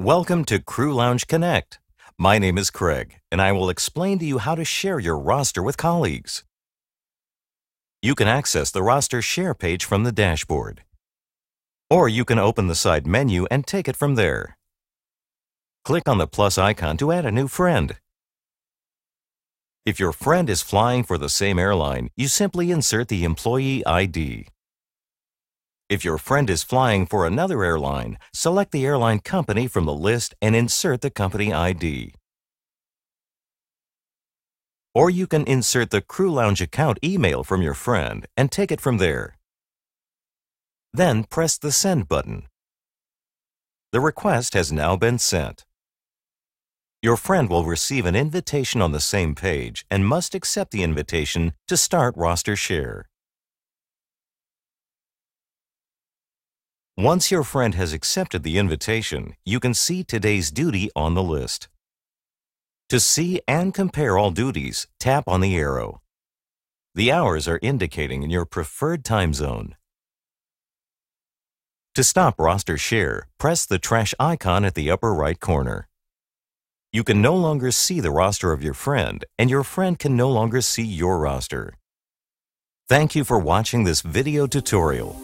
Welcome to CrewLounge Connect. My name is Craig, and I will explain to you how to share your roster with colleagues. You can access the roster share page from the dashboard. Or you can open the side menu and take it from there. Click on the plus icon to add a new friend. If your friend is flying for the same airline, you simply insert the employee ID. If your friend is flying for another airline, select the airline company from the list and insert the company ID. Or you can insert the CrewLounge account email from your friend and take it from there. Then press the Send button. The request has now been sent. Your friend will receive an invitation on the same page and must accept the invitation to start roster share. Once your friend has accepted the invitation, you can see today's duty on the list. To see and compare all duties, tap on the arrow. The hours are indicating in your preferred time zone. To stop roster share, press the trash icon at the upper right corner. You can no longer see the roster of your friend, and your friend can no longer see your roster. Thank you for watching this video tutorial.